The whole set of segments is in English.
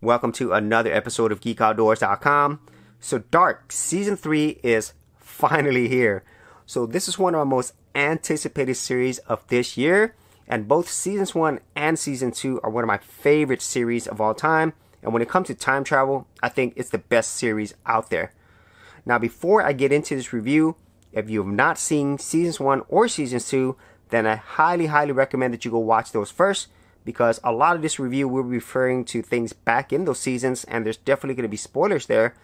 Welcome to another episode of GeekOutdoors.com. So, Dark Season 3 is finally here. So, this is one of our most anticipated series of this year, and both Seasons 1 and Season 2 are one of my favorite series of all time. And when it comes to time travel, I think it's the best series out there. Now, before I get into this review, if you have not seen Seasons 1 or Seasons 2, then I highly, highly recommend that you go watch those first because a lot of this review will be referring to things back in those seasons, and there's definitely going to be spoilers there.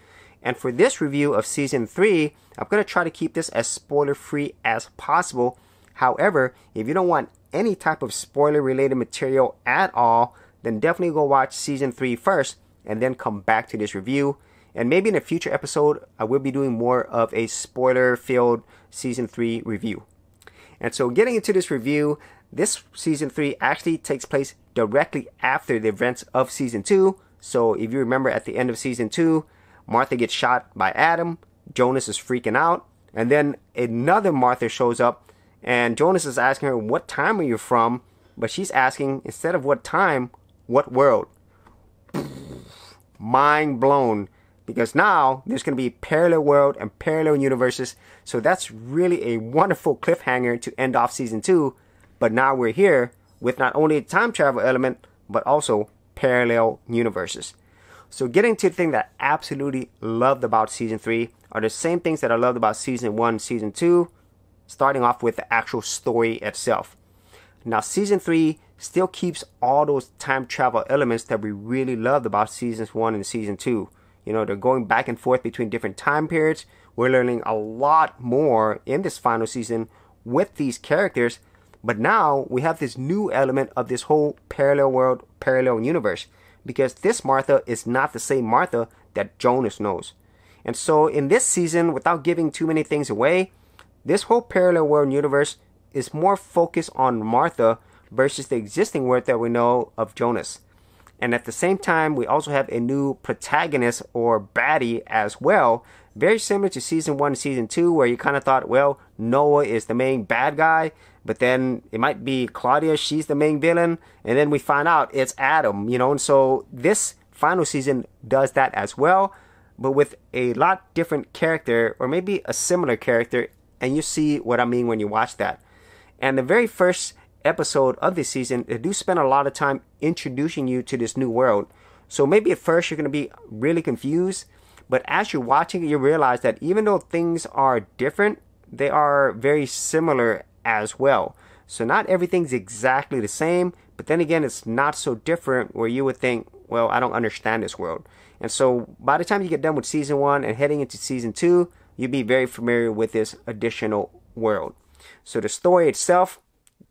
And for this review of season 3, I'm going to try to keep this as spoiler free as possible. However, if you don't want any type of spoiler related material at all, then definitely go watch season 3 first and then come back to this review. And maybe in a future episode, I will be doing more of a spoiler filled season 3 review. And so, getting into this review, this season 3 actually takes place directly after the events of season 2. So, if you remember at the end of season 2, Martha gets shot by Adam, Jonas is freaking out, and then another Martha shows up, and Jonas is asking her, What time are you from? But she's asking, instead of what time, what world? Mind blown. Because now there's going to be parallel world and parallel universes. So that's really a wonderful cliffhanger to end off season 2 but now we're here with not only a time travel element, but also parallel universes. So getting to the thing that I absolutely loved about season 3 are the same things that I loved about season 1, season 2, starting off with the actual story itself. Now season 3 still keeps all those time travel elements that we really loved about seasons 1 and season 2. You know, they're going back and forth between different time periods. We're learning a lot more in this final season with these characters but now we have this new element of this whole parallel world, parallel universe, because this Martha is not the same Martha that Jonas knows. And so in this season, without giving too many things away, this whole parallel world universe is more focused on Martha versus the existing world that we know of Jonas. And at the same time, we also have a new protagonist or baddie as well. Very similar to season one and season two, where you kind of thought, well, Noah is the main bad guy, but then it might be Claudia, she's the main villain, and then we find out it's Adam, you know. And so this final season does that as well, but with a lot different character, or maybe a similar character, and you see what I mean when you watch that. And the very first episode of this season, they do spend a lot of time introducing you to this new world. So maybe at first you're going to be really confused, but as you're watching it, you realize that even though things are different, they are very similar as well. So not everything's exactly the same, but then again, it's not so different where you would think, well, I don't understand this world. And so by the time you get done with season one and heading into season two, you'll be very familiar with this additional world. So the story itself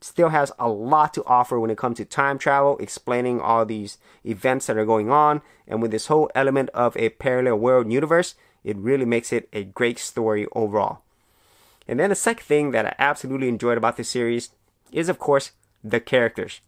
still has a lot to offer when it comes to time travel, explaining all these events that are going on. And with this whole element of a parallel world universe, it really makes it a great story overall. And then the second thing that I absolutely enjoyed about this series is, of course, the characters.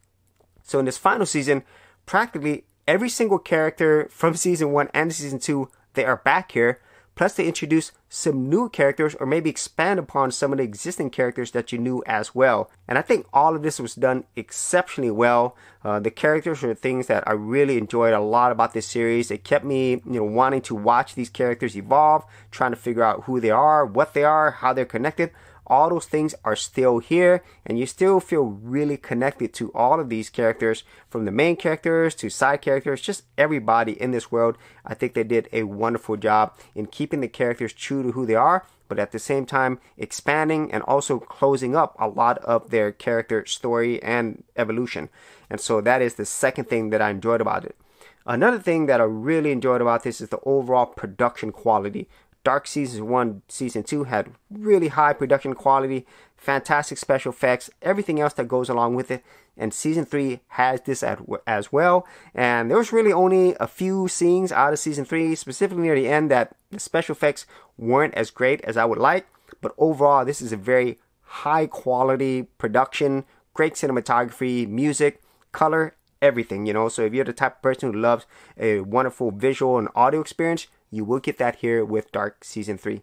So in this final season, practically every single character from season one and season two, they are back here Plus, they introduce some new characters or maybe expand upon some of the existing characters that you knew as well. And I think all of this was done exceptionally well. Uh, the characters are things that I really enjoyed a lot about this series. It kept me, you know, wanting to watch these characters evolve, trying to figure out who they are, what they are, how they're connected all those things are still here and you still feel really connected to all of these characters from the main characters to side characters just everybody in this world. I think they did a wonderful job in keeping the characters true to who they are but at the same time expanding and also closing up a lot of their character story and evolution. And so that is the second thing that i enjoyed about it. Another thing that I really enjoyed about this is the overall production quality. Dark Season 1, Season 2 had really high production quality, fantastic special effects, everything else that goes along with it. And Season 3 has this as well. And there was really only a few scenes out of Season 3, specifically near the end, that the special effects weren't as great as I would like. But overall, this is a very high quality production, great cinematography, music, color, everything, you know. So if you're the type of person who loves a wonderful visual and audio experience, you will get that here with Dark Season 3.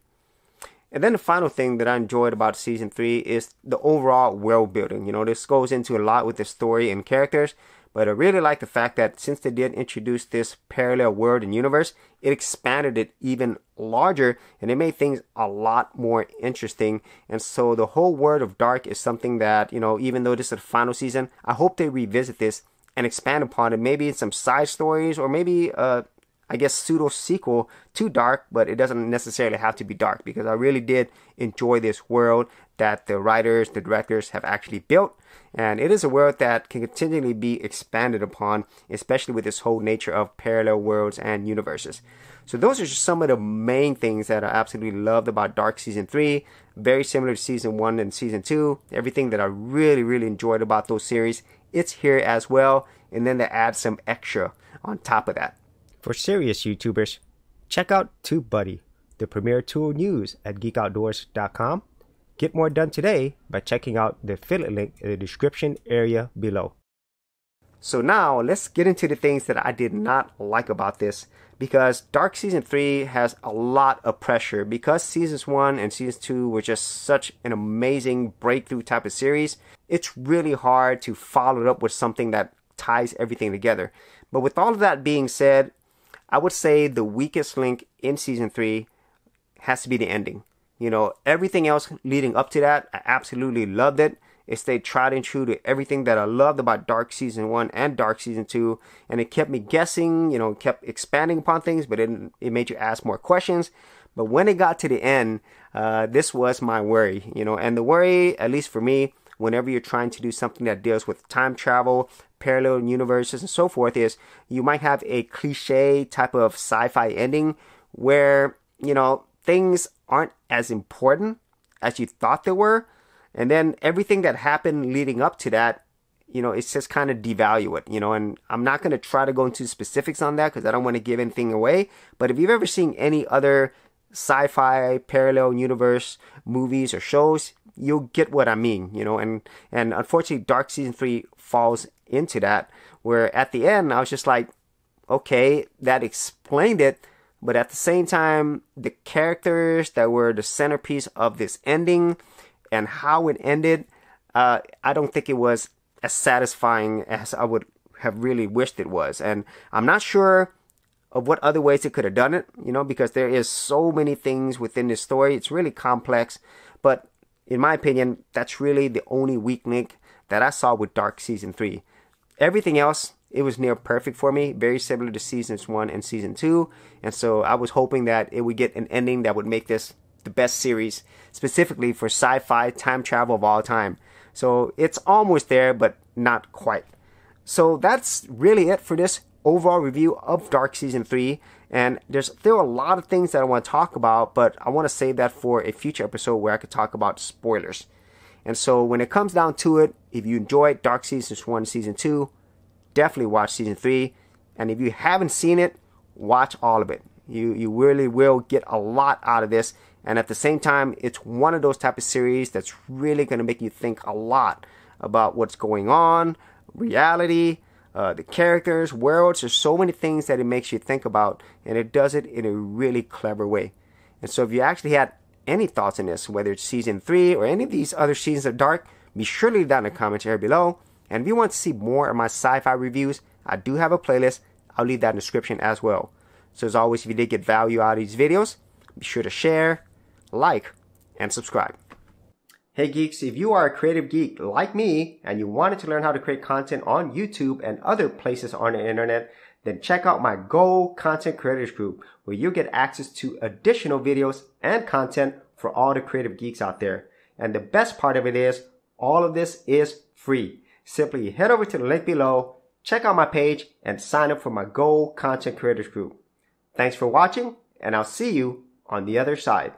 And then the final thing that I enjoyed about season three is the overall world building. You know, this goes into a lot with the story and characters, But I really like the fact that since they did introduce this parallel world and universe, it expanded it even larger and it made things a lot more interesting. And so the whole world of Dark is something that, you know, even though this is the final season, I hope they revisit this and expand upon it, maybe in some side stories or maybe uh I guess pseudo sequel to Dark, but it doesn't necessarily have to be Dark because I really did enjoy this world that the writers, the directors have actually built. And it is a world that can continually be expanded upon, especially with this whole nature of parallel worlds and universes. So those are just some of the main things that I absolutely loved about Dark Season 3. Very similar to Season 1 and Season 2. Everything that I really, really enjoyed about those series, it's here as well. And then they add some extra on top of that. For serious YouTubers, check out TubeBuddy, the premier tool news at geekoutdoors.com. Get more done today by checking out the affiliate link in the description area below. So now let's get into the things that I did not like about this because Dark Season 3 has a lot of pressure because Seasons 1 and Season 2 were just such an amazing breakthrough type of series. It's really hard to follow it up with something that ties everything together. But with all of that being said, I would say the weakest link in Season 3 has to be the ending. You know, everything else leading up to that, I absolutely loved it. It stayed tried and true to everything that I loved about Dark Season 1 and Dark Season 2. And it kept me guessing, you know, kept expanding upon things, but it, it made you ask more questions. But when it got to the end, uh, this was my worry, you know, and the worry, at least for me, whenever you're trying to do something that deals with time travel, parallel universes, and so forth, is you might have a cliche type of sci fi ending where, you know, things aren't as important as you thought they were. And then everything that happened leading up to that, you know, it's just kind of devalue it, you know, and I'm not going to try to go into specifics on that because I don't want to give anything away. But if you've ever seen any other sci-fi parallel universe movies or shows, you'll get what I mean, you know, and, and unfortunately Dark Season 3 falls into that where at the end I was just like, okay, that explained it, but at the same time, the characters that were the centerpiece of this ending and how it ended, uh, I don't think it was as satisfying as I would have really wished it was. And I'm not sure of what other ways it could have done it, you know, because there is so many things within this story. It's really complex, but in my opinion, that's really the only weak link that I saw with Dark Season 3. Everything else it was near perfect for me, very similar to seasons one and season two. And so I was hoping that it would get an ending that would make this the best series, specifically for sci fi time travel of all time. So it's almost there, but not quite. So that's really it for this overall review of Dark Season 3. And there's still a lot of things that I want to talk about, but I want to save that for a future episode where I could talk about spoilers. And so when it comes down to it, if you enjoyed Dark Seasons 1, Season 2, definitely watch season three. And if you haven't seen it, watch all of it. You you really will get a lot out of this. And at the same time, it's one of those type of series that's really going to make you think a lot about what's going on, reality, uh, the characters, worlds. There's so many things that it makes you think about, and it does it in a really clever way. And so, if you actually had any thoughts on this, whether it's season three or any of these other seasons of Dark, be sure to leave that in the comments area below. And if you want to see more of my sci-fi reviews, I do have a playlist. I'll leave that in the description as well. So as always, if you did get value out of these videos, be sure to share, like, and subscribe. Hey geeks, if you are a creative geek like me and you wanted to learn how to create content on YouTube and other places on the internet, then check out my Go Content Creators group where you'll get access to additional videos and content for all the creative geeks out there. And the best part of it is all of this is free simply head over to the link below, check out my page, and sign up for my Go Content Creators group. Thanks for watching, and I'll see you on the other side.